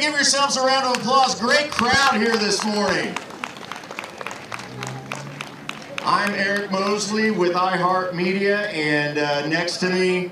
Give yourselves a round of applause. Great crowd here this morning. I'm Eric Mosley with iHeartMedia, and uh, next to me,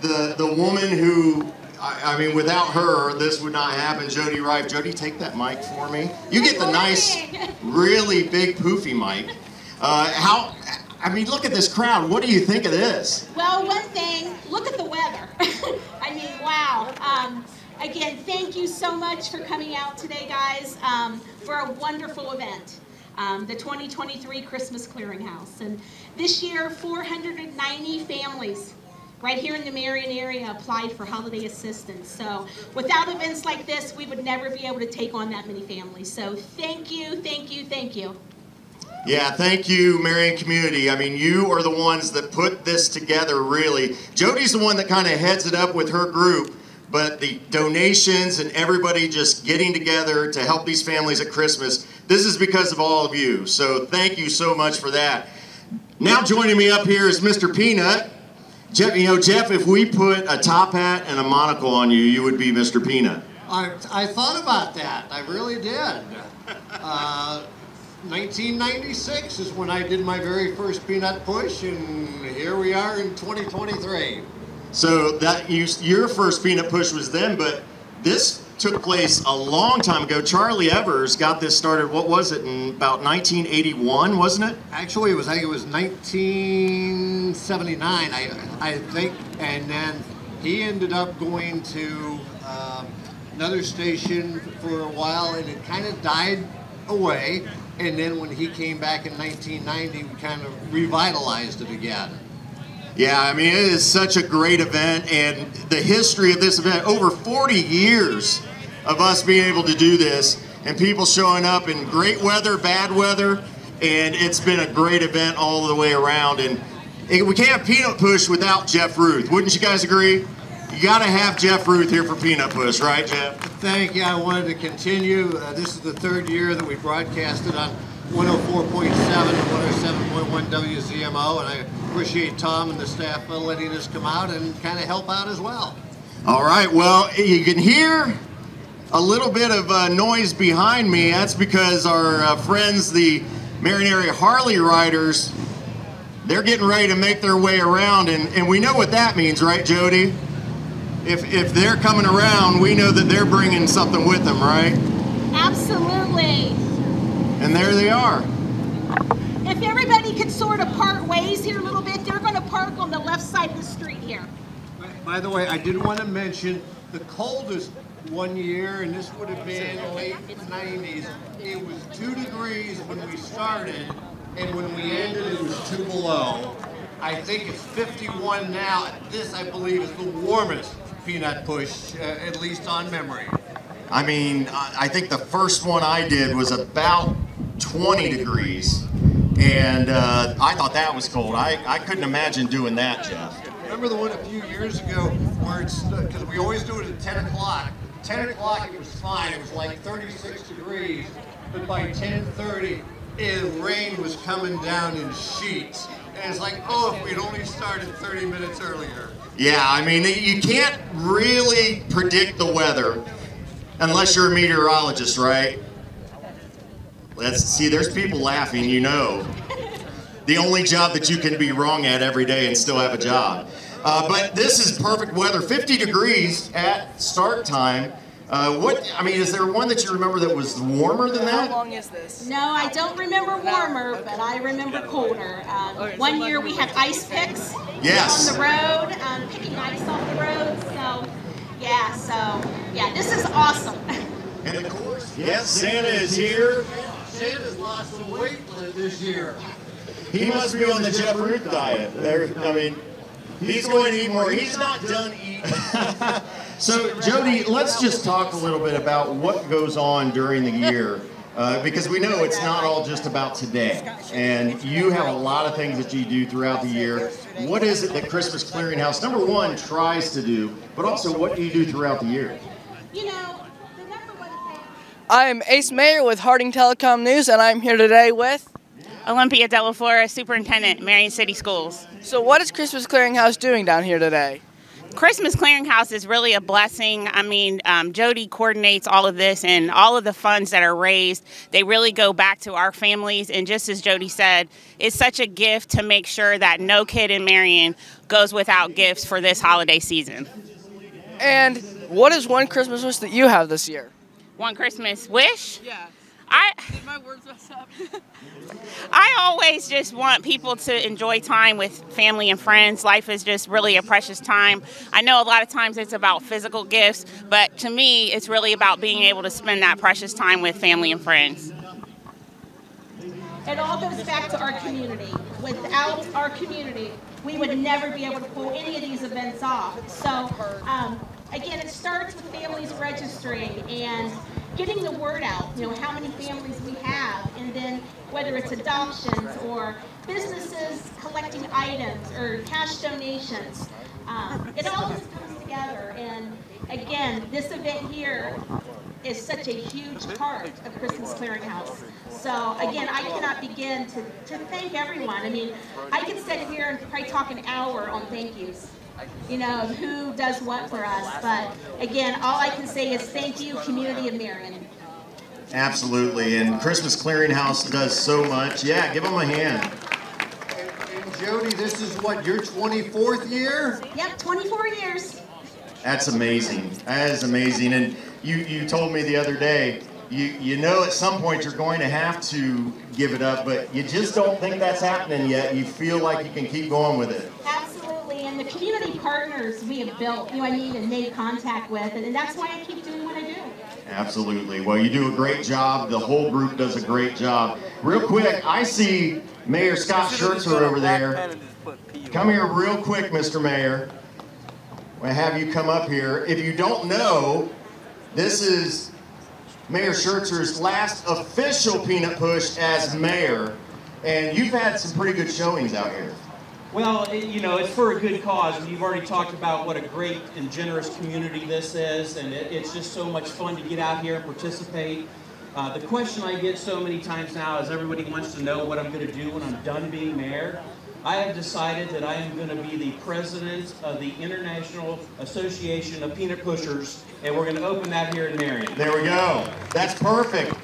the, the woman who, I, I, mean, without her, this would not happen, Jody Rife. Jody, take that mic for me. You get the nice, really big, poofy mic. Uh, how, I mean, look at this crowd. What do you think of this? Well, one thing, look at the weather. I mean, wow. Um, again, thank you so much for coming out today, guys, um, for a wonderful event um, the 2023 Christmas Clearinghouse. And this year, 490 families right here in the Marion area applied for holiday assistance. So without events like this, we would never be able to take on that many families. So thank you, thank you, thank you. Yeah, thank you, Marion community. I mean, you are the ones that put this together, really. Jody's the one that kind of heads it up with her group, but the donations and everybody just getting together to help these families at Christmas this is because of all of you. So thank you so much for that. Now joining me up here is Mr. Peanut. Jeff, you know, Jeff, if we put a top hat and a monocle on you, you would be Mr. Peanut. I, I thought about that. I really did. Uh, 1996 is when I did my very first peanut push, and here we are in 2023. So that you, your first peanut push was then, but this took place a long time ago. Charlie Evers got this started, what was it, in about 1981, wasn't it? Actually, it was, I think it was 1979, I, I think. And then he ended up going to um, another station for a while, and it kind of died away. And then when he came back in 1990, we kind of revitalized it again. Yeah, I mean, it is such a great event, and the history of this event over 40 years of us being able to do this, and people showing up in great weather, bad weather, and it's been a great event all the way around. And we can't Peanut Push without Jeff Ruth. Wouldn't you guys agree? You got to have Jeff Ruth here for Peanut Push, right, Jeff? Thank you. I wanted to continue. Uh, this is the third year that we broadcasted on 104.7 and 107.1 WZMO, and I appreciate Tom and the staff for letting us come out and kind of help out as well. All right, well, you can hear a little bit of uh, noise behind me. That's because our uh, friends, the Marion Area Harley Riders, they're getting ready to make their way around, and, and we know what that means, right, Jody? If, if they're coming around, we know that they're bringing something with them, right? Absolutely. And there they are. If everybody could sort of part ways here a little bit, they're going to park on the left side of the street here. By the way, I did want to mention the coldest one year, and this would have been late 90s. It was two degrees when we started, and when we ended, it was two below. I think it's 51 now. This, I believe, is the warmest peanut push, uh, at least on memory. I mean, I think the first one I did was about 20 degrees. And uh, I thought that was cold. I, I couldn't imagine doing that, Jeff. Remember the one a few years ago where it's, because we always do it at 10 o'clock. 10 o'clock it was fine, it was like 36 degrees, but by 10.30 it, rain was coming down in sheets. And it's like, oh, if we'd only started 30 minutes earlier. Yeah, I mean, you can't really predict the weather unless you're a meteorologist, right? Let's see, there's people laughing, you know. The only job that you can be wrong at every day and still have a job. Uh, but this is perfect weather, 50 degrees at start time. Uh, what, I mean, is there one that you remember that was warmer than that? How long is this? No, I don't remember warmer, but I remember colder. Um, one year we had ice picks yes. on the road, um, picking ice off the road. So, yeah, so, yeah, this is awesome. And of course, yes, Santa is here. Santa's lost some weight this year. He must be on the Jeff Ruth diet. There, I mean, he's going to eat more. He's not done eating. so, Jody, let's just talk a little bit about what goes on during the year. Uh, because we know it's not all just about today. And you have a lot of things that you do throughout the year. What is it that Christmas Clearinghouse, number one, tries to do, but also what do you do throughout the year? You know, I am Ace Mayer with Harding Telecom News, and I'm here today with Olympia Della Flora, Superintendent, Marion City Schools. So, what is Christmas Clearinghouse doing down here today? Christmas Clearinghouse is really a blessing. I mean, um, Jody coordinates all of this, and all of the funds that are raised, they really go back to our families. And just as Jody said, it's such a gift to make sure that no kid in Marion goes without gifts for this holiday season. And what is one Christmas wish that you have this year? One Christmas wish? Yeah. I Did my words mess up? I always just want people to enjoy time with family and friends. Life is just really a precious time. I know a lot of times it's about physical gifts, but to me, it's really about being able to spend that precious time with family and friends. It all goes back to our community. Without our community, we would never be able to pull any of these events off. So, um, again, it starts with families registering and getting the word out. You know how many families we have, and then whether it's adoptions or businesses collecting items or cash donations. Um, it all just comes together. And again, this event here is such a huge part of Christmas Clearinghouse. So again, I cannot begin to, to thank everyone. I mean, I could sit here and probably talk an hour on thank yous, you know, of who does what for us. But again, all I can say is thank you, community of Marion. Absolutely, and Christmas Clearinghouse does so much. Yeah, give them a hand. And Jody, this is what, your 24th year? Yep, 24 years. That's amazing. That is amazing. And you, you told me the other day, you, you know at some point you're going to have to give it up, but you just don't think that's happening yet. You feel like you can keep going with it. Absolutely, and the community partners we have built, you know, I mean, and made contact with, and, and that's why I keep doing what I do. Absolutely. Well, you do a great job. The whole group does a great job. Real quick, I see Mayor Scott Schertzer over there. Come here real quick, Mr. Mayor. I have you come up here. If you don't know, this is Mayor Schertzer's last official peanut push as mayor, and you've had some pretty good showings out here. Well, it, you know, it's for a good cause, and you've already talked about what a great and generous community this is, and it, it's just so much fun to get out here and participate. Uh, the question I get so many times now is everybody wants to know what I'm going to do when I'm done being mayor. I have decided that I am going to be the president of the International Association of Peanut Pushers, and we're going to open that here in Marion. There we go. That's perfect.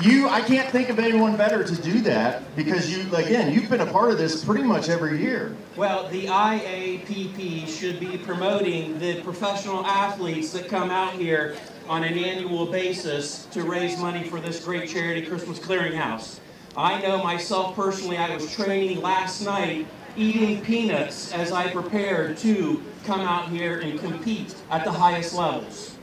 You, I can't think of anyone better to do that because you, again, you've been a part of this pretty much every year. Well, the IAPP should be promoting the professional athletes that come out here on an annual basis to raise money for this great charity, Christmas Clearinghouse. I know myself personally, I was training last night eating peanuts as I prepared to come out here and compete at the highest levels.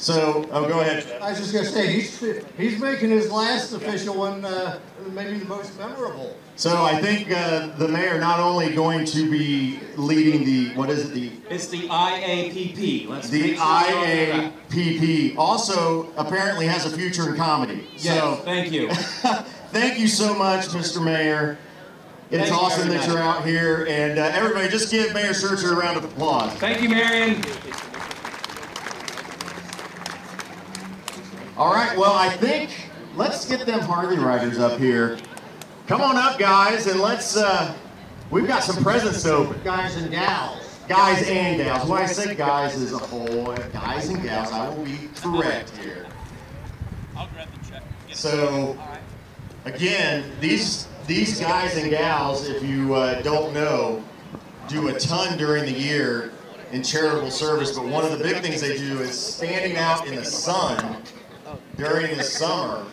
So, oh, go ahead. I was just gonna say, he's, he's making his last official one, uh, maybe the most memorable. So I think uh, the mayor not only going to be leading the what is it the It's the IAPP. Let's the make sure we're on track. IAPP also apparently has a future in comedy. Yes, So thank you. thank you so much, Mr. Mayor. It's Thank awesome very that much. you're out here, and uh, everybody, just give Mayor Schertzer a round of applause. Thank you, Marion. All right, well, I think let's get them Harley riders up here. Come on up, guys, and let's. Uh, we've got some presents to open. Guys and gals. Guys and gals. When I say guys as a whole, guys and gals, I will be correct here. So, again, these these guys and gals, if you uh, don't know, do a ton during the year in charitable service. But one of the big things they do is standing out in the sun during the summer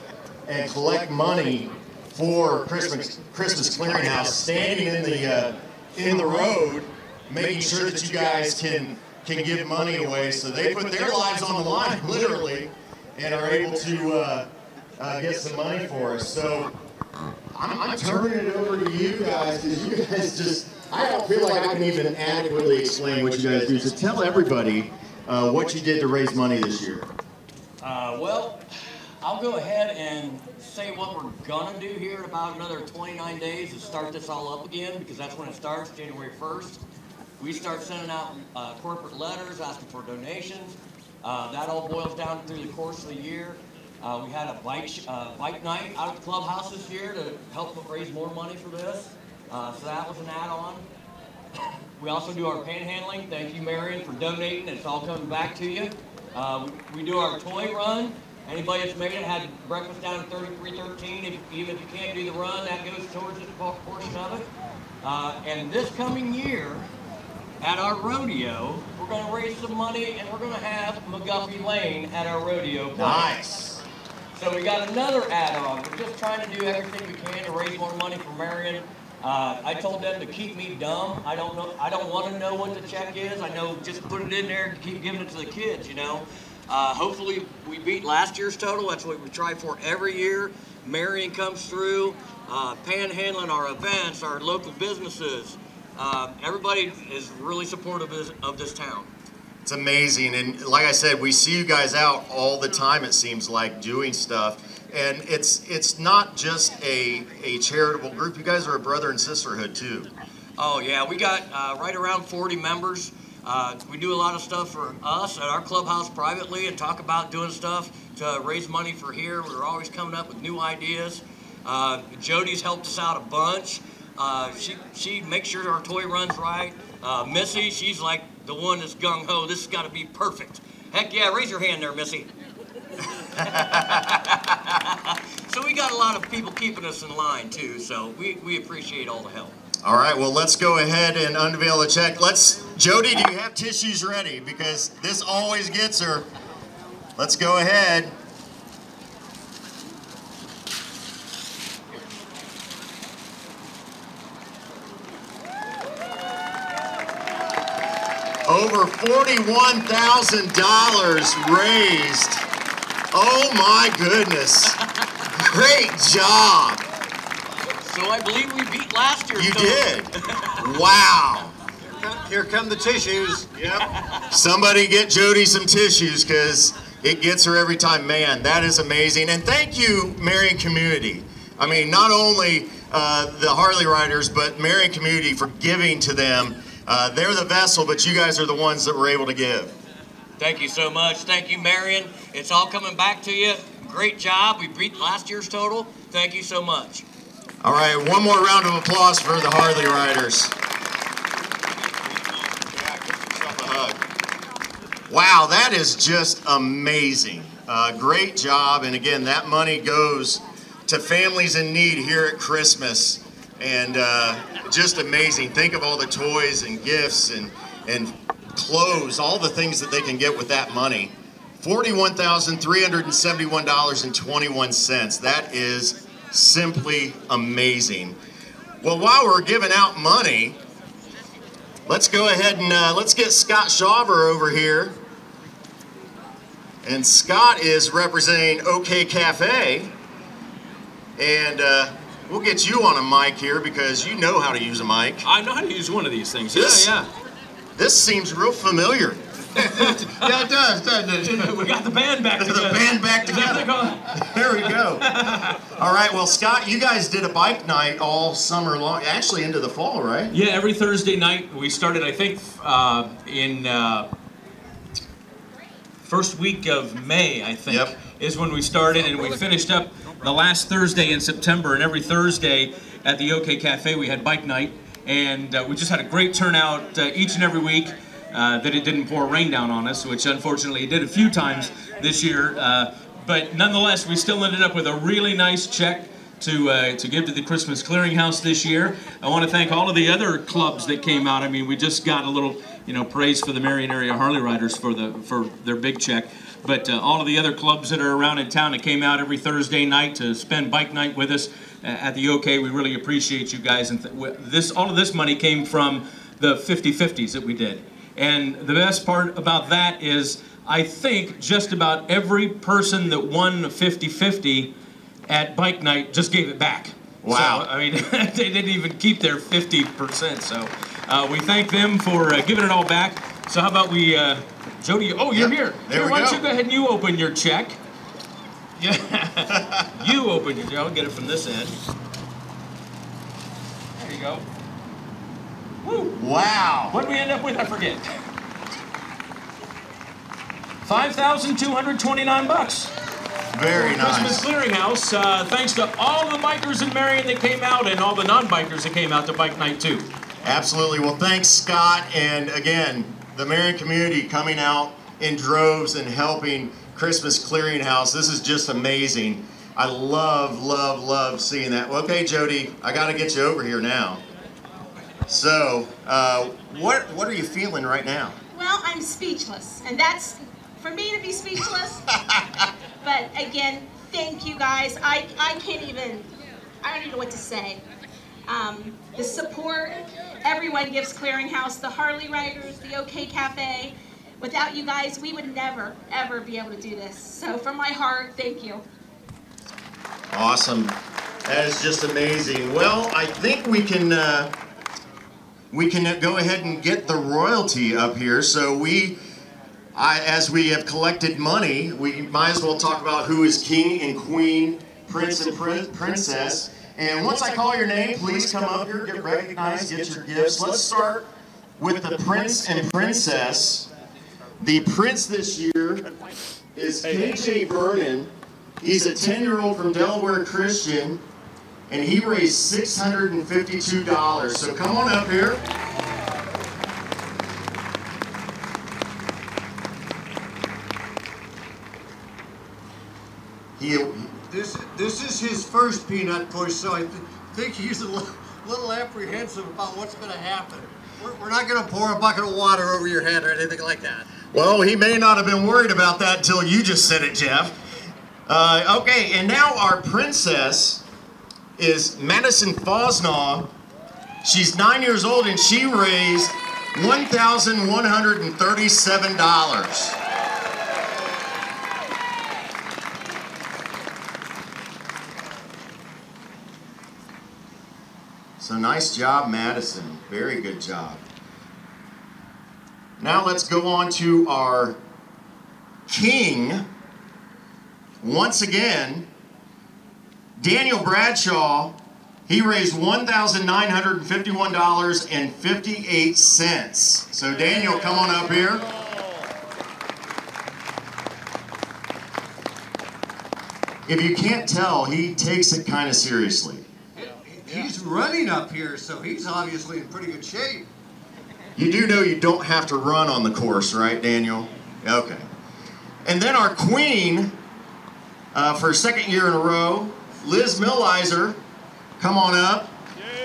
and collect money for Christmas Christmas clearinghouse, standing in the uh, in the road, making sure that you guys can can give money away. So they put their lives on the line, literally, and are able to uh, uh, get some money for us. So I'm, I'm turning it over to you guys because you guys just I don't feel like I can even adequately explain what you guys do. So tell everybody uh, what you did to raise money this year. Uh, well, I'll go ahead and say what we're gonna do here in about another 29 days to start this all up again, because that's when it starts, January 1st. We start sending out uh, corporate letters asking for donations. Uh, that all boils down through the course of the year. Uh, we had a bike uh, bike night out at the clubhouse this year to help raise more money for this. Uh, so that was an add-on. We also do our panhandling. Thank you, Marion, for donating. It's all coming back to you. Uh, we do our toy run. Anybody that's made it had breakfast down at 3313. If, even if you can't do the run, that goes towards this portion of it. Uh, and this coming year, at our rodeo, we're going to raise some money and we're going to have McGuffey Lane at our rodeo. Place. Nice. So we got another add-on. We're just trying to do everything we can to raise more money for Marion. Uh, I told them to keep me dumb. I don't know. I don't want to know what the check is. I know just put it in there and keep giving it to the kids. You know. Uh, hopefully we beat last year's total. That's what we try for every year. Marion comes through, uh, panhandling our events, our local businesses. Uh, everybody is really supportive of this, of this town. It's amazing. And like I said, we see you guys out all the time, it seems like, doing stuff. And it's it's not just a, a charitable group. You guys are a brother and sisterhood, too. Oh, yeah. We got uh, right around 40 members. Uh, we do a lot of stuff for us at our clubhouse privately and talk about doing stuff to raise money for here. We're always coming up with new ideas. Uh, Jody's helped us out a bunch. Uh, she, she makes sure our toy runs right. Uh, Missy, she's like the one that's gung ho. This has got to be perfect. Heck yeah, raise your hand there, Missy. so we got a lot of people keeping us in line too, so we, we appreciate all the help. All right, well, let's go ahead and unveil the check. Let's, Jody, do you have tissues ready? Because this always gets her. Let's go ahead. Over $41,000 raised. Oh my goodness. Great job. So I believe we beat last year. You did. Wow. Here come the tissues. Yep. Somebody get Jody some tissues because it gets her every time. Man, that is amazing. And thank you, Marion Community. I mean, not only uh, the Harley Riders, but Marion Community for giving to them. Uh, they're the vessel, but you guys are the ones that were able to give. Thank you so much. Thank you, Marion. It's all coming back to you. Great job. We beat last year's total. Thank you so much. All right, one more round of applause for the Harley Riders. Wow, that is just amazing. Uh, great job. And again, that money goes to families in need here at Christmas. And uh, just amazing. Think of all the toys and gifts and, and clothes, all the things that they can get with that money. $41,371.21. That is simply amazing. Well, while we're giving out money, let's go ahead and uh, let's get Scott Shaver over here. And Scott is representing OK Cafe. And uh, we'll get you on a mic here because you know how to use a mic. I know how to use one of these things. This- yeah, This seems real familiar. Yeah, it does, doesn't it? we got the band back The together. band back together. what they call it? There we go. All right, well, Scott, you guys did a bike night all summer long, actually into the fall, right? Yeah, every Thursday night we started. I think uh, in uh, first week of May. I think Yep. is when we started, and we finished up the last Thursday in September. And every Thursday at the OK Cafe we had bike night, and uh, we just had a great turnout uh, each and every week. Uh, that it didn't pour rain down on us, which unfortunately it did a few times this year. Uh, but nonetheless, we still ended up with a really nice check to uh, to give to the Christmas Clearinghouse this year. I want to thank all of the other clubs that came out. I mean, we just got a little, you know, praise for the Marion area Harley Riders for the for their big check. But uh, all of the other clubs that are around in town that came out every Thursday night to spend bike night with us uh, at the OK, we really appreciate you guys. And th- this all of this money came from the 50-50s that we did. And the best part about that is I think just about every person that won 50-50 at bike night just gave it back. Wow. So, I mean, they didn't even keep their 50%. So uh, we thank them for uh, giving it all back. So how about we, uh, Jody, oh, you're here. there Here, we why don't go. you go ahead and you open your check. Yeah, you open your, check. I'll get it from this end. There you go. Woo. Wow. What did we end up with? I forget. Five thousand two hundred twenty-nine bucks. Very Christmas nice. Clearinghouse. Uh, thanks to all the bikers in Marion that came out, and all the non-bikers that came out to Bike Night too. Absolutely. Well, thanks, Scott. And again, the Marion community coming out in droves and helping Christmas Clearinghouse. This is just amazing. I love, love, love seeing that. Well, okay, Jody, I got to get you over here now. So, uh, what what are you feeling right now? Well, I'm speechless, and that's for me to be speechless. but again, thank you guys. I I can't even. I don't even know what to say. Um, the support everyone gives Clearinghouse, the Harley Riders, the OK Cafe. Without you guys, we would never, ever be able to do this. So from my heart, thank you. Awesome. That is just amazing. Well, I think we can uh, we can go ahead and get the royalty up here. So we, I, as we have collected money, we might as well talk about who is king and queen, prince and prin princess. And once I call your name, please come up here, get recognized, get your gifts. Let's start with the prince and princess. The prince this year is KJ Vernon. He's a 10-year-old from Delaware Christian, and he raised $652. So come on up here. He, This, this is his first peanut push, so I th- think he's a li- little apprehensive about what's going to happen. We're, we're not going to pour a bucket of water over your head or anything like that. well, he may not have been worried about that until you just said it, Jeff. Uh, okay, and now our princess is Madison Fosnaw. She's nine years old and she raised $1,137. So nice job, Madison. Very good job. Now let's go on to our king. Once again, Daniel Bradshaw, he raised $1,951.58. So Daniel, come on up here. If you can't tell, he takes it kind of seriously. He's running up here, so he's obviously in pretty good shape. You do know you don't have to run on the course, right, Daniel? Okay. And then our queen, uh, for a second year in a row, Liz Millizer, come on up.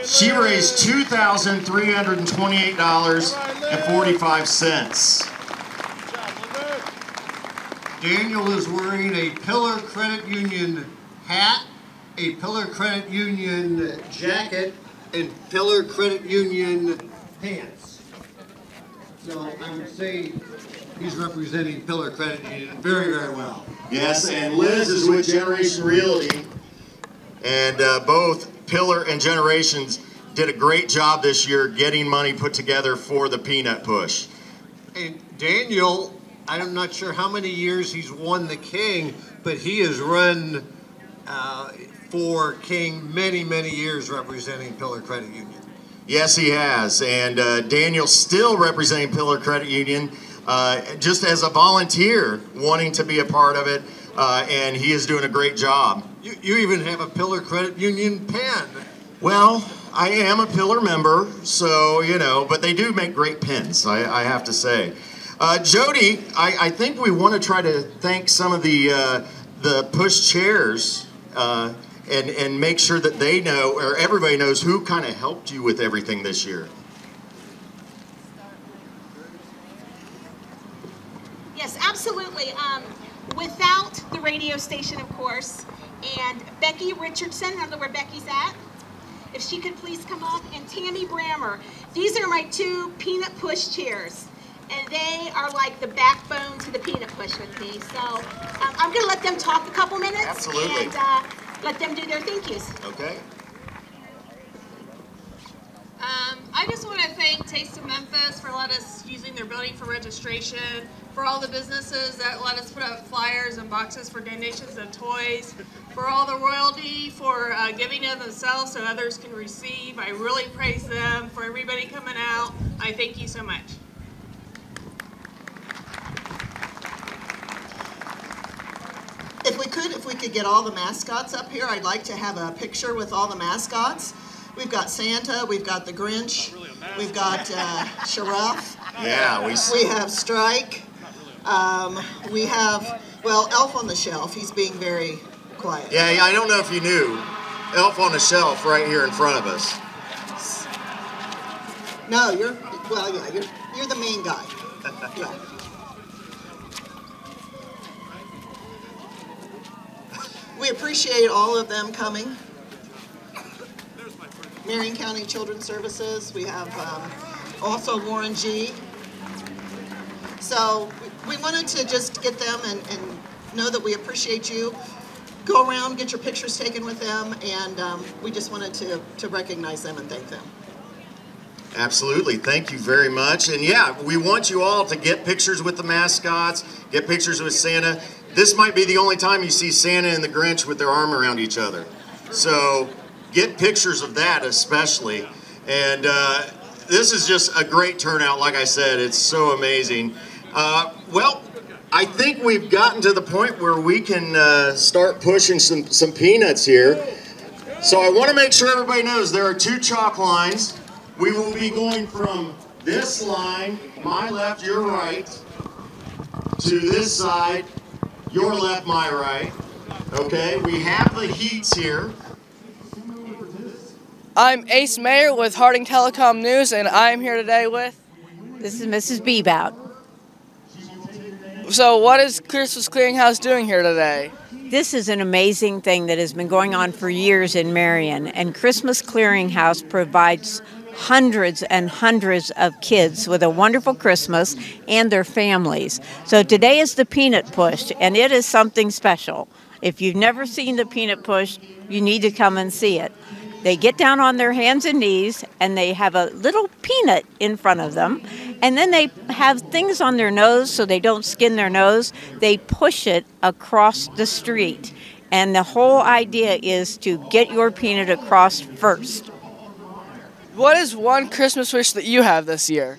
She raised $2,328.45. Daniel is wearing a Pillar Credit Union hat, a Pillar Credit Union jacket, and Pillar Credit Union pants. So I would say he's representing Pillar Credit Union very, very well. Yes, and Liz is with Generation Realty. And uh, both Pillar and Generations did a great job this year getting money put together for the Peanut Push. And Daniel, I'm not sure how many years he's won the King, but he has run uh, for King many, many years representing Pillar Credit Union. Yes, he has. And uh, Daniel's still representing Pillar Credit Union uh, just as a volunteer, wanting to be a part of it. Uh, and he is doing a great job. You, you even have a Pillar Credit Union pen. Well, I am a Pillar member, so, you know, but they do make great pens, I, I have to say. Uh, Jody, I, I think we want to try to thank some of the, uh, the push chairs uh, and, and make sure that they know, or everybody knows, who kind of helped you with everything this year. Yes, absolutely. Um, without the radio station, of course, and Becky Richardson, I don't know where Becky's at. If she could please come up, and Tammy Brammer. These are my two peanut push chairs, and they are like the backbone to the peanut push with me. So um, I'm going to let them talk a couple minutes Absolutely. and uh, let them do their thank yous. Okay? Um, I just want to thank Taste of Memphis for letting us using their building for registration, for all the businesses that let us put up flyers and boxes for donations of toys, for all the royalty for uh, giving of themselves so others can receive. I really praise them for everybody coming out. I thank you so much. If we could, if we could get all the mascots up here, I'd like to have a picture with all the mascots. We've got Santa, we've got the Grinch, We've got uh, Sheriff. Yeah, we. We have Strike. Um, we have, well, Elf on the Shelf. He's being very quiet. Yeah, yeah, I don't know if you knew. Elf on the Shelf right here in front of us. No, you're, well, yeah, you're, you're the main guy. Yeah. We appreciate all of them coming. Marion County Children's Services, we have um, also Warren G. So we wanted to just get them and, and know that we appreciate you. Go around, get your pictures taken with them, and um, we just wanted to, to recognize them and thank them. Absolutely. Thank you very much. And yeah, we want you all to get pictures with the mascots, get pictures with Santa. This might be the only time you see Santa and the Grinch with their arm around each other. So get pictures of that especially. And uh, this is just a great turnout, like I said. It's so amazing. Uh, well, I think we've gotten to the point where we can uh, start pushing some, some peanuts here. So I want to make sure everybody knows there are two chalk lines. We will be going from this line, my left, your right, to this side, your left, my right. Okay, we have the heats here. I'm Ace Mayer with Harding Telecom News, and I'm here today with. This is Mrs. Bebout. So, what is Christmas Clearinghouse doing here today? This is an amazing thing that has been going on for years in Marion, and Christmas Clearinghouse provides hundreds and hundreds of kids with a wonderful Christmas and their families. So today is the Peanut Push, and it is something special. If you've never seen the Peanut Push, you need to come and see it. They get down on their hands and knees and they have a little peanut in front of them. And then they have things on their nose so they don't skin their nose. They push it across the street. And the whole idea is to get your peanut across first. What is one Christmas wish that you have this year?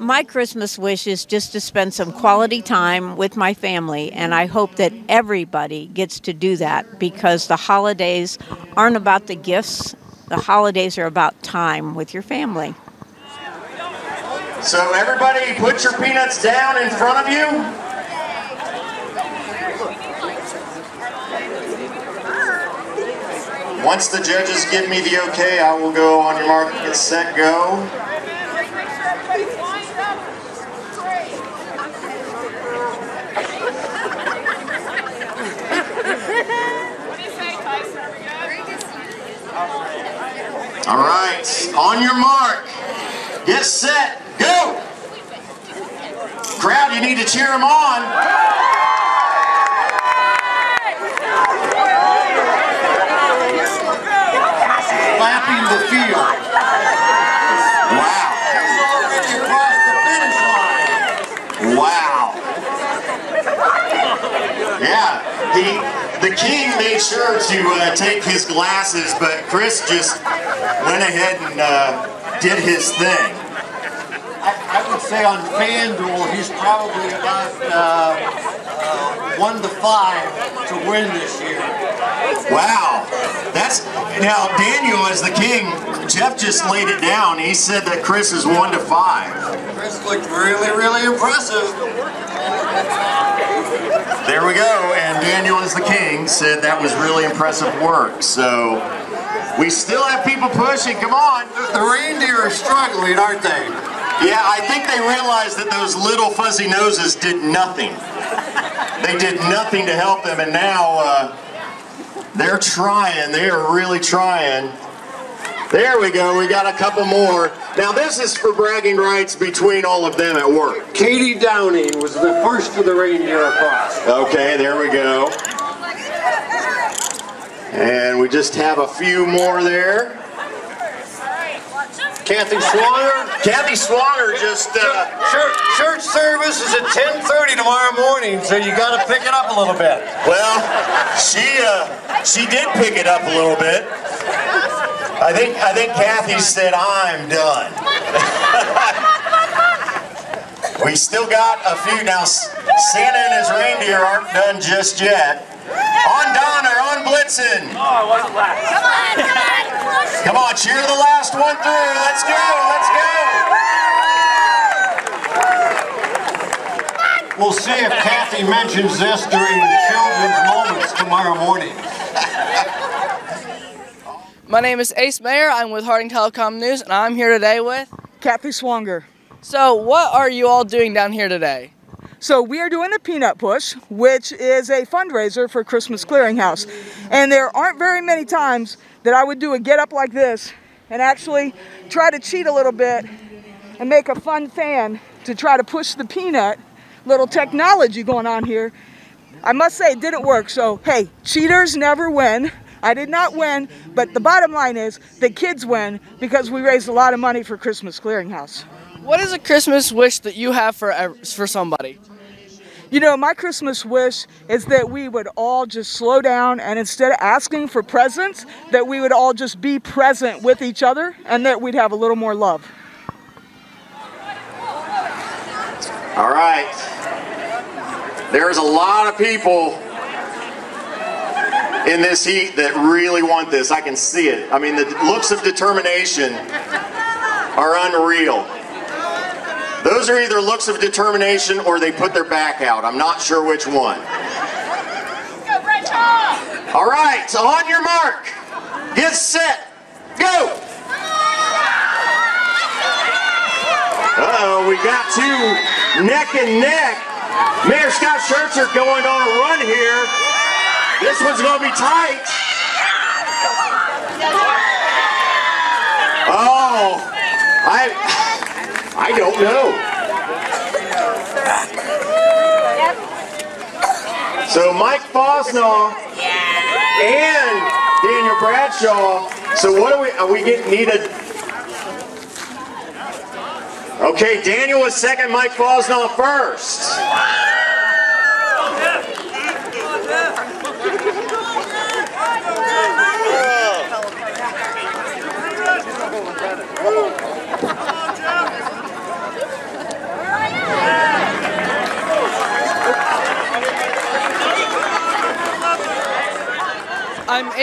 My Christmas wish is just to spend some quality time with my family, and I hope that everybody gets to do that because the holidays aren't about the gifts, the holidays are about time with your family. So everybody put your peanuts down in front of you. Once the judges give me the okay, I will go on your mark, get set, go. All right, on your mark, get set, go. Crowd, you need to cheer them on. Flapping the field. Wow. Wow. Yeah, the the king made sure to uh, take his glasses, but Chris just went ahead and uh, did his thing. I, I would say on FanDuel, he's probably about uh, uh, one to five to win this year. Wow. That's now Daniel is the king. Jeff just laid it down. He said that Chris is one to five. Chris looked really, really impressive. There we go. And Daniel is the king said that was really impressive work. So we still have people pushing. Come on. The reindeer are struggling, aren't they? Yeah, I think they realized that those little fuzzy noses did nothing. They did nothing to help them, and now uh, they're trying. They are really trying. There we go. We got a couple more. Now this is for bragging rights between all of them at work. Katie Downing was the first of the reindeer across. Okay, there we go. And we just have a few more there. Kathy Swanger. Kathy Swanger just. Uh, church, church service is at 10:30 tomorrow morning, so you got to pick it up a little bit. Well, she uh, she did pick it up a little bit. I think I think Kathy said I'm done. we still got a few now. Santa and his reindeer aren't done just yet. On Donner, on Blitzen. Oh, I wasn't last. Come on, come on. Come on, cheer the last one through. Let's go, let's go. We'll see if Kathy mentions this during children's moments tomorrow morning. My name is Ace Mayer. I'm with Harding Telecom News, and I'm here today with Kathy Swanger. So, what are you all doing down here today? So we are doing a peanut push, which is a fundraiser for Christmas Clearinghouse. And there aren't very many times that I would do a get up like this and actually try to cheat a little bit and make a fun fan to try to push the peanut little technology going on here. I must say it didn't work. So, hey, cheaters never win. I did not win, but the bottom line is the kids win because we raised a lot of money for Christmas Clearinghouse. What is a Christmas wish that you have for for somebody? You know, my Christmas wish is that we would all just slow down and instead of asking for presents, that we would all just be present with each other and that we'd have a little more love. All right. There's a lot of people in this heat that really want this. I can see it. I mean, the looks of determination are unreal. Those are either looks of determination or they put their back out. I'm not sure which one. All right, so on your mark, get set, go! Uh-oh, we got two neck and neck. Mayor Scott Schertzer going on a run here. This one's going to be tight. Oh, I... I don't know. So Mike Fosnaw and Daniel Bradshaw. So what are we? Are we getting needed? Okay, Daniel was second. Mike Fosnaw first.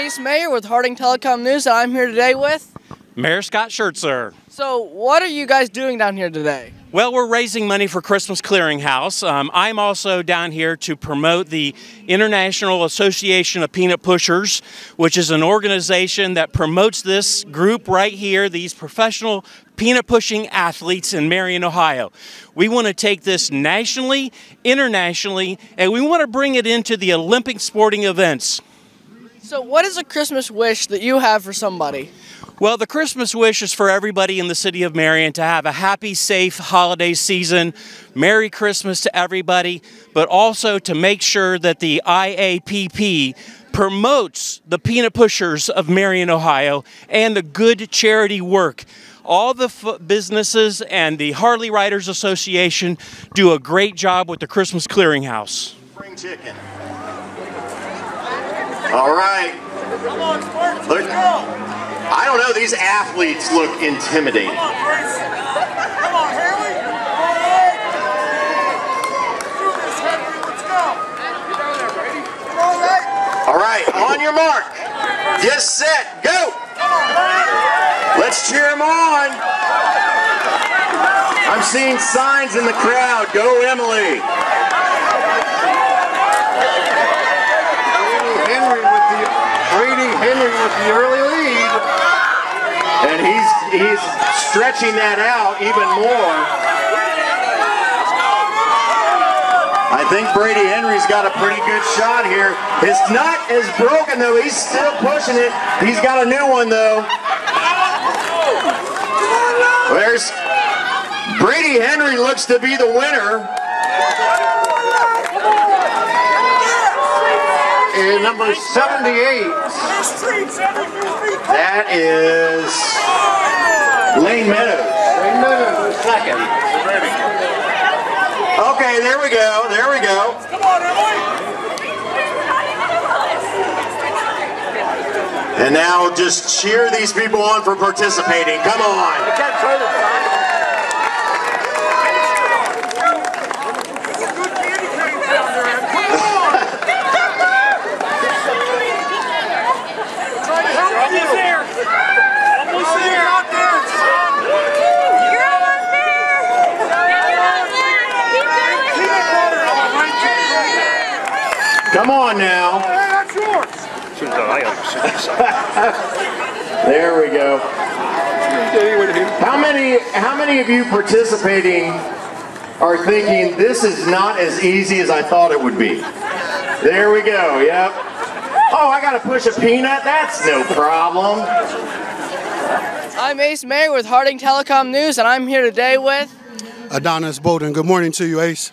I'm Mayer with Harding Telecom News, I'm here today with. Mayor Scott Schertzer. So, what are you guys doing down here today? Well, we're raising money for Christmas Clearinghouse. Um, I'm also down here to promote the International Association of Peanut Pushers, which is an organization that promotes this group right here, these professional peanut pushing athletes in Marion, Ohio. We want to take this nationally, internationally, and we want to bring it into the Olympic sporting events. So, what is a Christmas wish that you have for somebody? Well, the Christmas wish is for everybody in the city of Marion to have a happy, safe holiday season. Merry Christmas to everybody, but also to make sure that the IAPP promotes the peanut pushers of Marion, Ohio, and the good charity work. All the f- businesses and the Harley Riders Association do a great job with the Christmas Clearinghouse. Spring chicken. All right. Come on, Spartans, Look, I don't know. These athletes look intimidating. Come on, Chris. Come on, Haley. All right, on your mark. Get set, go. Let's cheer them on. I'm seeing signs in the crowd. Go, Emily. Henry with the Brady Henry with the early lead. And he's he's stretching that out even more. I think Brady Henry's got a pretty good shot here. His nut is broken though. He's still pushing it. He's got a new one though. There's Brady Henry looks to be the winner. And number 78. That is Lane Meadows. Lane Meadows second. Okay, there we go. There we go. And now just cheer these people on for participating. Come on. Come on now. Hey, that's yours. There we go. How many how many of you participating are thinking this is not as easy as I thought it would be? There we go. Yep. Oh, I got to push a peanut. That's no problem. I'm Ace Mayer with Harding Telecom News, and I'm here today with. Adonis Bowden. Good morning to you, Ace.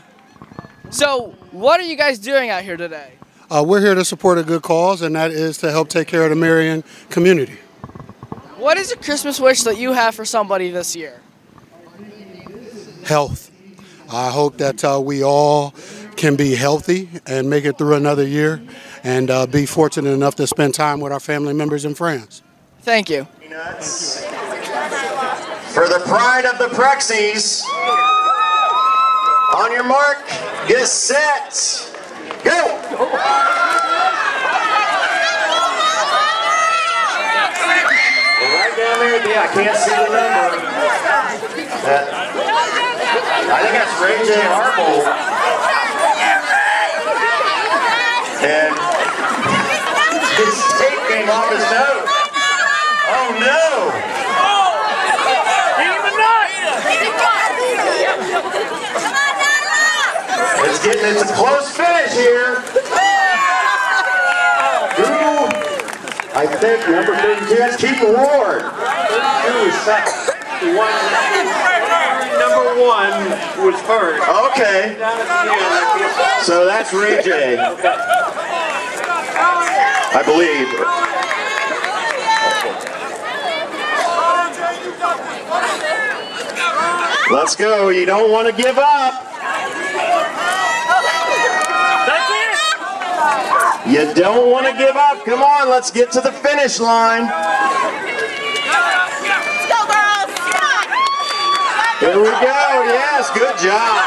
So, what are you guys doing out here today? Uh, we're here to support a good cause, and that is to help take care of the Marion community. What is a Christmas wish that you have for somebody this year? Health. I hope that uh, we all can be healthy and make it through another year and uh, be fortunate enough to spend time with our family members and friends. Thank you. For the pride of the Prexies, on your mark, get set, I can't see the number. That- I think that's Ray J. Harple. And his tape came off his nose. Oh no! It's getting, it's a close finish here. Who, I think number 32, that's Keith Ward. Second? Number one was first. Okay. So that's Ray J. I believe. Let's go. You don't want to give up. You don't want to give up. Come on, let's get to the finish line. Go girls! Here we go. Yes, good job.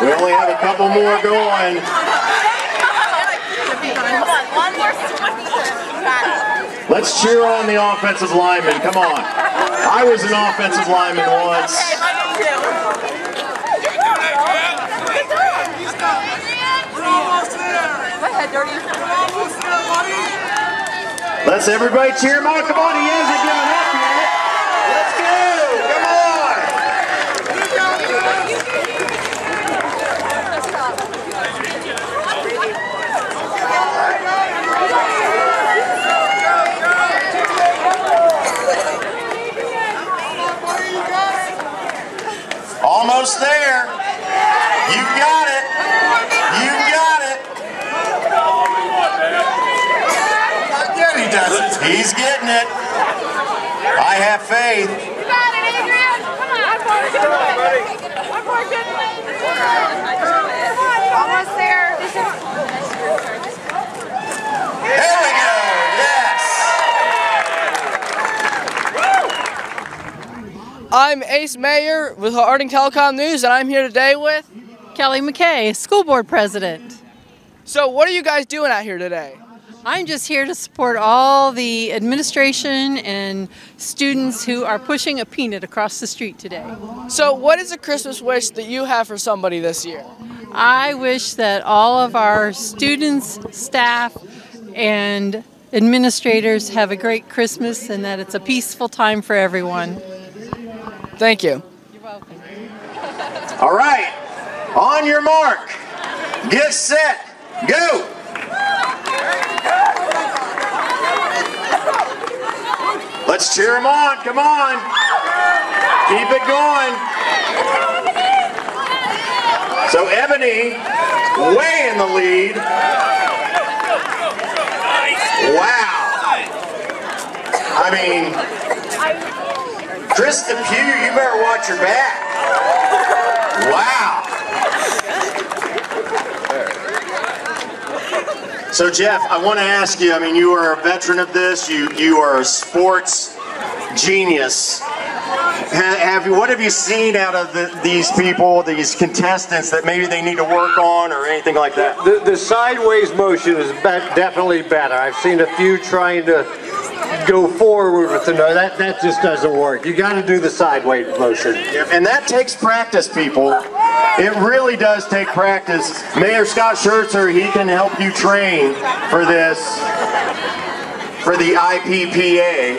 We only have a couple more going. Let's cheer on the offensive lineman. Come on. I was an offensive lineman once. Let's everybody cheer him on. Come on, he hasn't given up yet. Let's go. Come on. Almost there. You got it. You got it. Yeah, he does it. He's getting it. I have faith. You got it, Adrian. Come on. One more Almost there. There we go. Yes. I'm Ace Mayer with Harding Telecom News, and I'm here today with Kelly McKay, school board president. So, what are you guys doing out here today? I'm just here to support all the administration and students who are pushing a peanut across the street today. So, what is a Christmas wish that you have for somebody this year? I wish that all of our students, staff, and administrators have a great Christmas and that it's a peaceful time for everyone. Thank you. You're welcome. all right. On your mark. Get set. Go. Let's cheer him on. Come on. Keep it going. So Ebony, way in the lead. Wow. I mean, Chris Depew, you better watch your back. Wow. So Jeff, I want to ask you, I mean, you are a veteran of this, you, you are a sports genius. Ha- Have you, what have you seen out of the, these people, these contestants that maybe they need to work on or anything like that? The, the sideways motion is definitely better. I've seen a few trying to go forward with the no. That that just doesn't work. You got to do the sideways motion. And that takes practice, people. It really does take practice. Mayor Scott Schertzer, he can help you train for this, for the IPPA.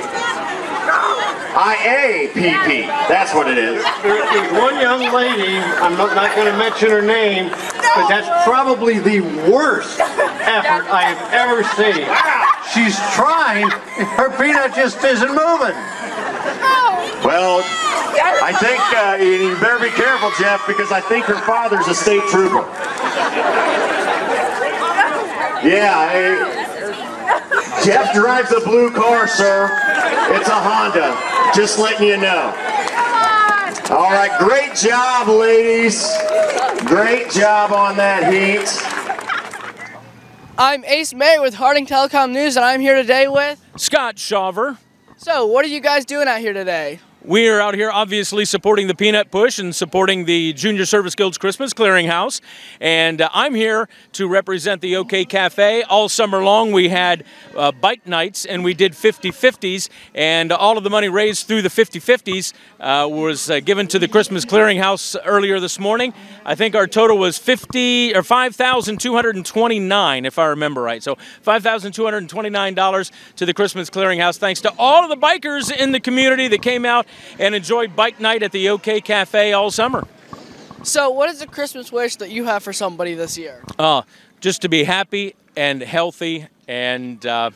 IAPP, that's what it is. There is one young lady, I'm not, not going to mention her name, but that's probably the worst effort I have ever seen. She's trying, her peanut just isn't moving. Well, I think uh, you you better be careful, Jeff, because I think her father's a state trooper. Yeah, I- Jeff drives a blue car, sir. It's a Honda. Just letting you know. All right, great job, ladies. Great job on that heat. I'm Ace May with Harding Telecom News, and I'm here today with Scott Shaver. So, what are you guys doing out here today? We're out here obviously supporting the Peanut Push and supporting the Junior Service Guild's Christmas Clearinghouse. And uh, I'm here to represent the OK Cafe. All summer long we had uh, bike nights and we did 50 50s. And all of the money raised through the 50 50s uh, was uh, given to the Christmas Clearinghouse earlier this morning. I think our total was 50 or 5,229, if I remember right. So $5,229 to the Christmas Clearinghouse. Thanks to all of the bikers in the community that came out and enjoy bike night at the OK Cafe all summer. So, what is the Christmas wish that you have for somebody this year? Uh, just to be happy and healthy, and uh,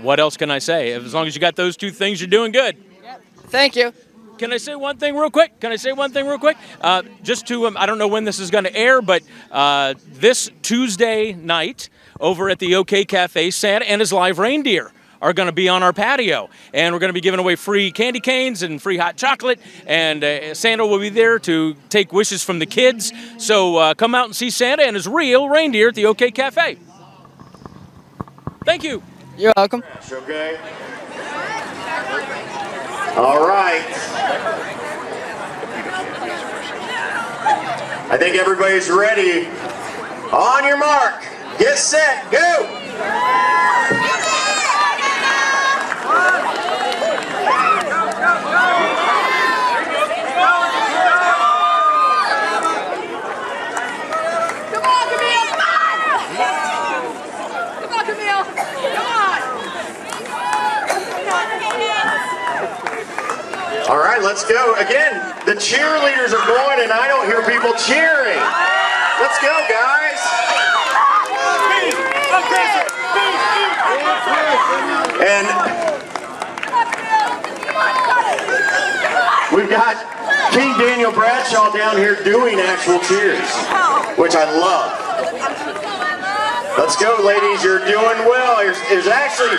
what else can I say? As long as you got those two things, you're doing good. Thank you. Can I say one thing real quick? Can I say one thing real quick? Uh, just to, um, I don't know when this is going to air, but uh, this Tuesday night over at the OK Cafe, Santa and his live reindeer are going to be on our patio. And we're going to be giving away free candy canes and free hot chocolate. And uh, Santa will be there to take wishes from the kids. So uh, come out and see Santa and his real reindeer at the OK Cafe. Thank you. You're welcome. Okay. All right. I think everybody's ready. On your mark. Get set. Go. Come on, Camille! Come on! Come on, Camille! Come on! All right, let's go. Again, the cheerleaders are going, and I don't hear people cheering. Let's go, guys. And we've got King Daniel Bradshaw down here doing actual cheers, which I love. Let's go, ladies. You're doing well. There's, actually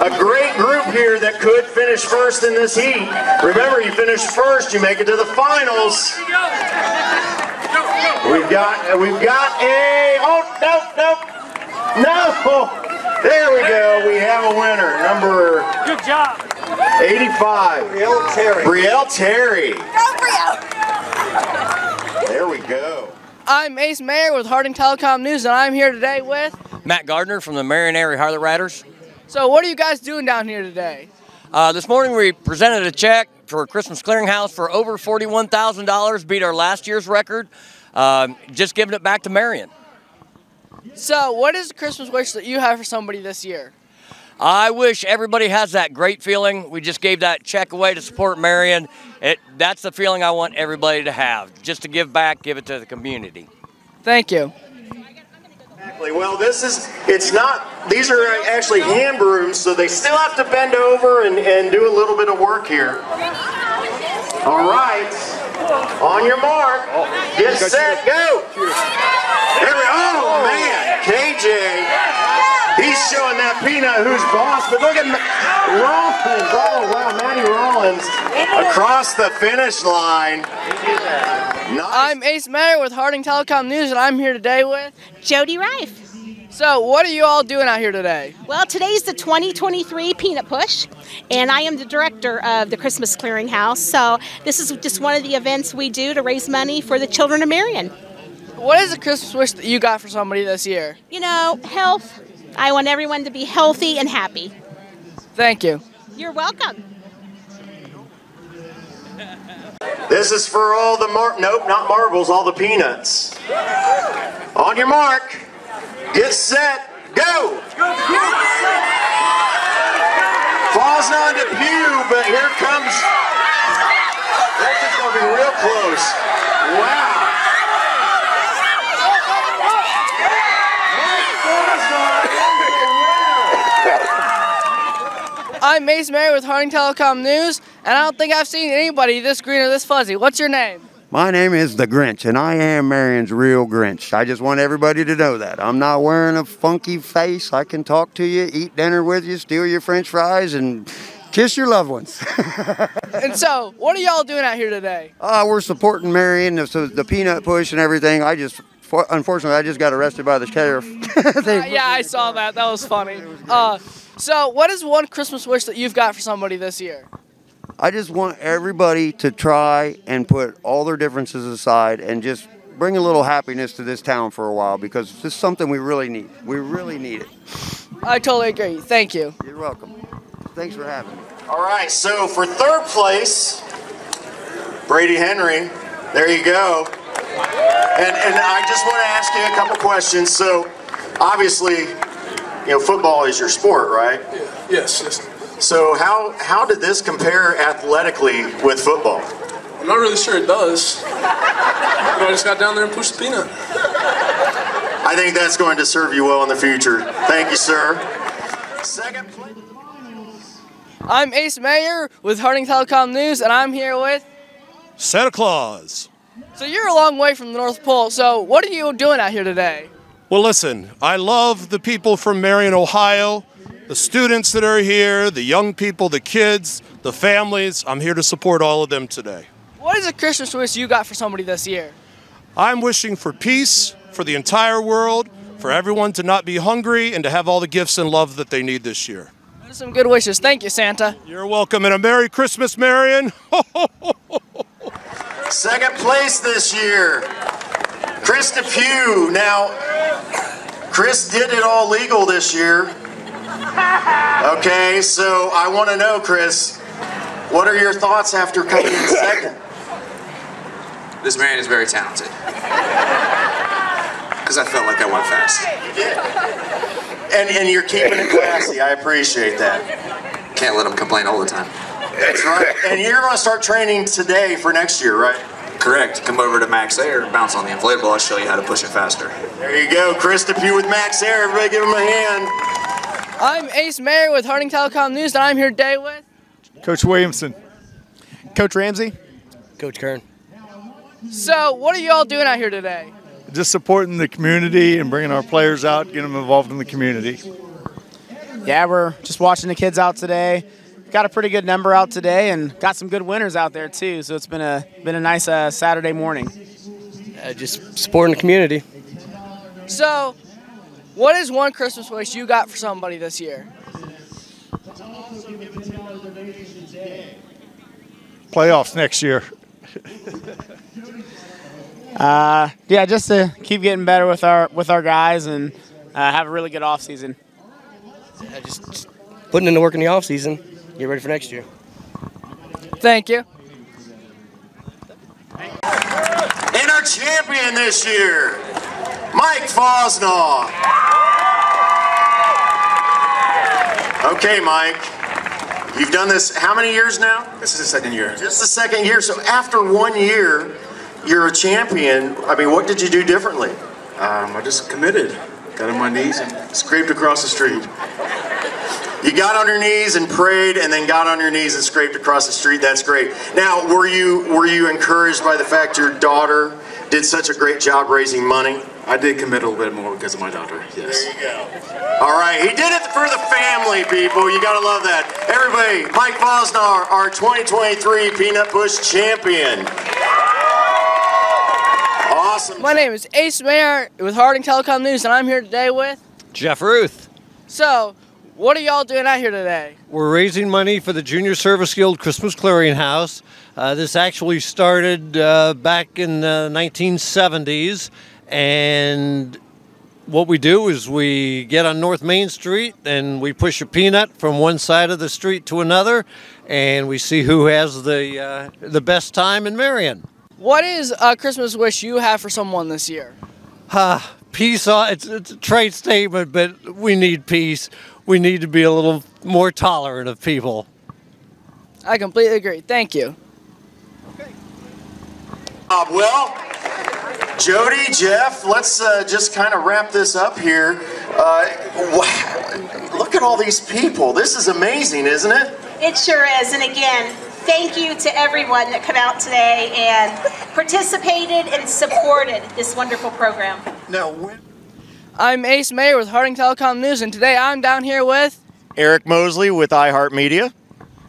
a great group here that could finish first in this heat. Remember, you finish first, you make it to the finals. We've got, we've got a, oh, no, no, no. There we go. We have a winner. Number Good job. 85. Brielle Terry. Brielle Terry. There we go. I'm Ace Mayer with Harding Telecom News, and I'm here today with. Matt Gardner from the Marion Area Harley Riders. So, what are you guys doing down here today? Uh, this morning we presented a check for Christmas Clearinghouse for over $41,000, beat our last year's record. Um, just giving it back to Marion. So, what is the Christmas wish that you have for somebody this year? I wish everybody has that great feeling. We just gave that check away to support Marion. It, that's the feeling I want everybody to have, just to give back, give it to the community. Thank you. Exactly. Well, this is, it's not, these are actually hand brooms, so they still have to bend over and, and do a little bit of work here. All right. On your mark. Get set, go. There we, oh, man. KJ. He's showing that peanut who's boss, but look at Ma- Rollins. Oh, wow, Matty Rollins across the finish line. I'm Ace Mayer with Harding Telecom News, and I'm here today with Jody Rife. So, what are you all doing out here today? Well, today's the 2023 Peanut Push, and I am the director of the Christmas Clearinghouse. So, this is just one of the events we do to raise money for the children of Marion. What is a Christmas wish that you got for somebody this year? You know, health. I want everyone to be healthy and happy. Thank you. You're welcome. This is for all the mar- nope, not marbles, all the peanuts. On your mark, get set, go. Falls on to Pew, but here comes. This is gonna be real close. Wow. I'm Ace Mayer with Harding Telecom News, and I don't think I've seen anybody this green or this fuzzy. What's your name? My name is the Grinch, and I am Marion's real Grinch. I just want everybody to know that. I'm not wearing a funky face. I can talk to you, eat dinner with you, steal your french fries, and kiss your loved ones. and so, what are y'all doing out here today? Uh, we're supporting Marion, the, the peanut push and everything. I just, for, unfortunately, I just got arrested by the sheriff. Uh, yeah, I saw that. That was funny. Uh, so, what is one Christmas wish that you've got for somebody this year? I just want everybody to try and put all their differences aside and just bring a little happiness to this town for a while because this is something we really need. We really need it. I totally agree. Thank you. You're welcome. Thanks for having me. All right, so for third place, Brady Henry. There you go. And, and I just want to ask you a couple questions. So, obviously, you know, football is your sport, right? Yes, yes. So, how how did this compare athletically with football? I'm not really sure it does. But I just got down there and pushed the peanut. I think that's going to serve you well in the future. Thank you, sir. Second place. I'm Ace Mayer with Harding Telecom News, and I'm here with. Santa Claus. So you're a long way from the North Pole. So what are you doing out here today? Well, listen, I love the people from Marion, Ohio, the students that are here, the young people, the kids, the families. I'm here to support all of them today. What is a Christmas wish you got for somebody this year? I'm wishing for peace for the entire world, for everyone to not be hungry, and to have all the gifts and love that they need this year. Those some good wishes. Thank you, Santa. You're welcome, and a Merry Christmas, Marion. Second place this year, Chris Depew. Now, Chris did it all legal this year. Okay, so I want to know, Chris, what are your thoughts after coming in second? This man is very talented. Because I felt like I went fast. And, and you're keeping it classy. I appreciate that. Can't let him complain all the time. That's right. And you're going to start training today for next year, right? Correct. Come over to Max Air, bounce on the inflatable. I'll show you how to push it faster. There you go. Chris Depew with Max Air. Everybody give him a hand. I'm Ace Mayer with Harding Telecom News, and I'm here today with. Coach Williamson. Coach Ramsey. Coach Kern. So, what are you all doing out here today? Just supporting the community and bringing our players out, getting them involved in the community. Yeah, we're just watching the kids out today. Got a pretty good number out today, and got some good winners out there too. So it's been a been a nice uh, Saturday morning. Uh, just supporting the community. So, what is one Christmas wish you got for somebody this year? Playoffs next year. Uh, yeah, just to keep getting better with our with our guys and uh, have a really good off season. Uh, just, just putting in the work in the off season. Get ready for next year. Thank you. And our champion this year, Mike Fosnaw. Okay, Mike. You've done this how many years now? This is the second year. Just the second year. So after one year, you're a champion. I mean, what did you do differently? Um, I just committed. Got on my knees and scraped across the street. You got on your knees and prayed, and then got on your knees and scraped across the street. That's great. Now, were you were you encouraged by the fact your daughter did such a great job raising money? I did commit a little bit more because of my daughter. Yes. There you go. All right, he did it for the family, people. You gotta love that. Everybody, Mike Fosnaw, our 2023 Peanut Push champion. Awesome. My name is Ace Mayer with Harding Telecom News, and I'm here today with. Jeff Ruth. So, what are y'all doing out here today? We're raising money for the Junior Service Guild Christmas Clearinghouse. Uh, this actually started uh, back in the 1970s, and what we do is we get on North Main Street and we push a peanut from one side of the street to another, and we see who has the uh, the best time in Marion. What is a Christmas wish you have for someone this year? Ah, peace. uh, It's, it's a trade statement, but we need peace. We need to be a little more tolerant of people. I completely agree. Thank you. Uh, well, Jody, Jeff, let's uh, just kind of wrap this up here. Uh, wow, look at all these people. This is amazing, isn't it? It sure is. And again, thank you to everyone that come out today and participated and supported this wonderful program. Now, when- I'm Ace Mayer with Harding Telecom News, and today I'm down here with. Eric Mosley with iHeartMedia.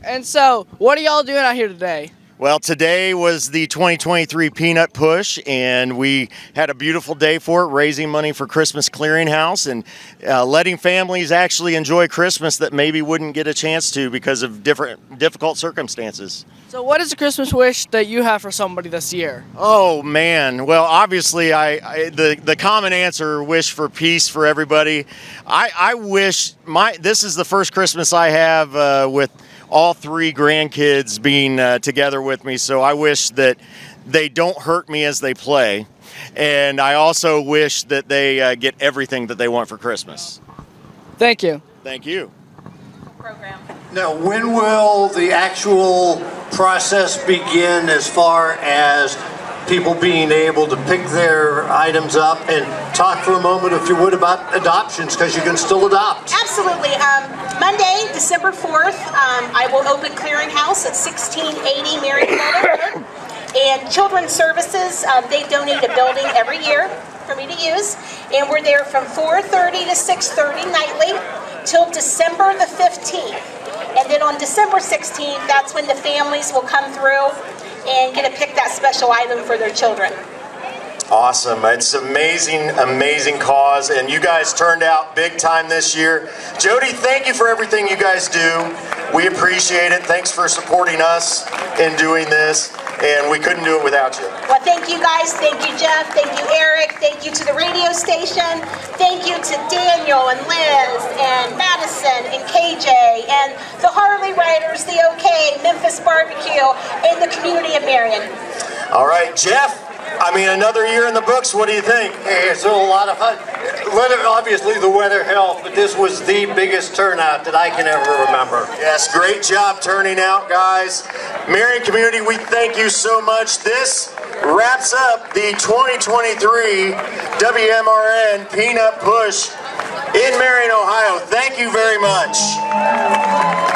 And so, what are y'all doing out here today? Well, today was the 2023 Peanut Push, and we had a beautiful day for it, raising money for Christmas Clearinghouse and uh, letting families actually enjoy Christmas that maybe wouldn't get a chance to because of different difficult circumstances. So, what is a Christmas wish that you have for somebody this year? Oh man! Well, obviously, I, I the the common answer: wish for peace for everybody. I I wish my this is the first Christmas I have uh, with all three grandkids being uh, together with me. So I wish that they don't hurt me as they play, and I also wish that they uh, get everything that they want for Christmas. Thank you. Thank you. Now, when will the actual process begin as far as people being able to pick their items up and talk for a moment, if you would, about adoptions, because you can still adopt. Absolutely. Um, Monday, December 4th, um, I will open Clearinghouse at 1680 Mary And Children's Services, um, they donate a building every year for me to use. And we're there from 4.30 to 6.30 nightly till December the 15th. And then on December 16th, that's when the families will come through and get to pick that special item for their children. Awesome. It's amazing, amazing cause, and you guys turned out big time this year. Jody, thank you for everything you guys do. We appreciate it. Thanks for supporting us in doing this, and we couldn't do it without you. Well, thank you guys. Thank you, Jeff. Thank you, Eric. Thank you to the radio station. Thank you to Daniel and Liz and Madison and KJ and the Harley Riders, the OK, Memphis Barbecue, and the community of Marion. All right, Jeff. I mean, another year in the books. What do you think? It's a lot of fun. Weather, obviously, the weather helped, but this was the biggest turnout that I can ever remember. Yes, great job turning out, guys. Marion community, we thank you so much. This wraps up the 2023 WMRN Peanut Push in Marion, Ohio. Thank you very much.